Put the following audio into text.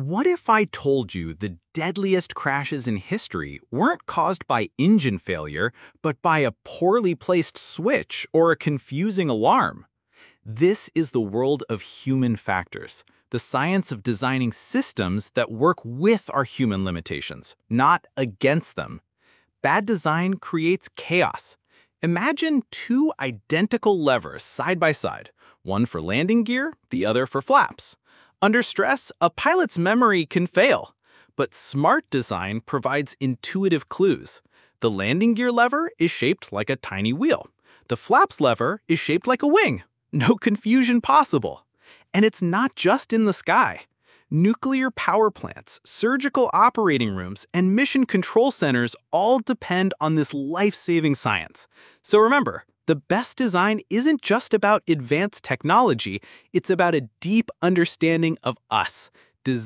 What if I told you the deadliest crashes in history weren't caused by engine failure, but by a poorly placed switch or a confusing alarm? This is the world of human factors, the science of designing systems that work with our human limitations, not against them. Bad design creates chaos. Imagine two identical levers side by side, one for landing gear, the other for flaps. Under stress, a pilot's memory can fail, but smart design provides intuitive clues. The landing gear lever is shaped like a tiny wheel. The flaps lever is shaped like a wing. No confusion possible. And it's not just in the sky. Nuclear power plants, surgical operating rooms, and mission control centers all depend on this life-saving science. So remember, the best design isn't just about advanced technology, it's about a deep understanding of us. Design